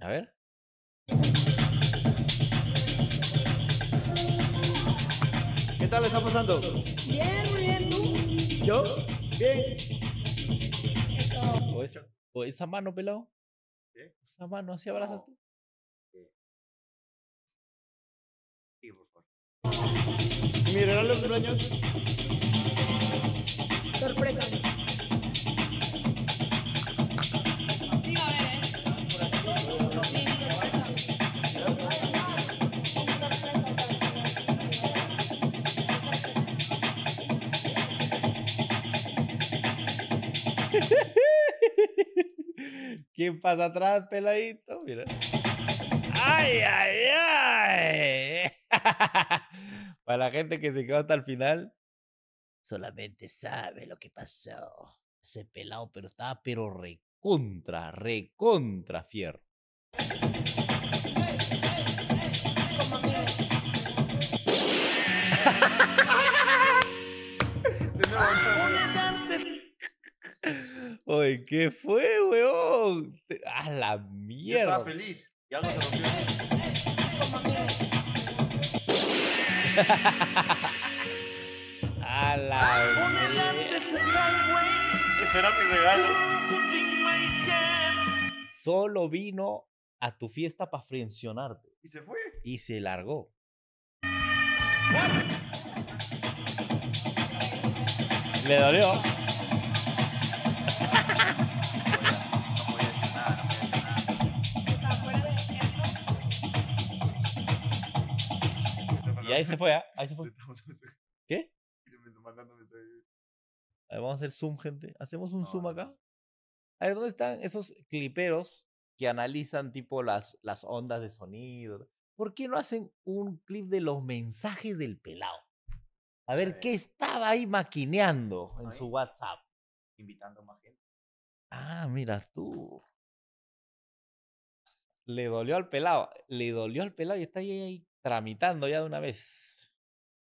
A ver. ¿Qué tal le está pasando? Bien, muy bien, ¿tú? ¿Yo? Bien. O, es- o esa mano, pelado. ¿Qué? Esa mano, así abrazas No. tú. Sí, por favor. ¿Y mi regalo de cumpleaños? Sorpresa. ¿Quién pasa atrás, peladito? Mira. ¡Ay, ay, ay! Para la gente que se quedó hasta el final, solamente sabe lo que pasó. Ese pelado, pero estaba pero recontra, recontra fierro. Oye, ¿qué fue, weón? ¡A la Yo mierda! estaba feliz. Y algo se rompió. ¡A la mierda! Ese era mi regalo. Solo vino a tu fiesta para frencionarte Y se fue. y se largó. Le dolió. Y ahí se fue, ¿ah? Ahí se fue. ¿Qué? A ver, vamos a hacer zoom, gente. ¿Hacemos un No, zoom acá? A ver, ¿dónde están esos cliperos que analizan tipo las, las ondas de sonido? ¿Por qué no hacen un clip de los mensajes del pelado? A ver, ver. ¿qué estaba ahí maquineando en Ahí. su WhatsApp? Invitando más gente. Ah, mira tú. Le dolió al pelado. Le dolió al pelado y está ahí, ahí tramitando ya de una vez.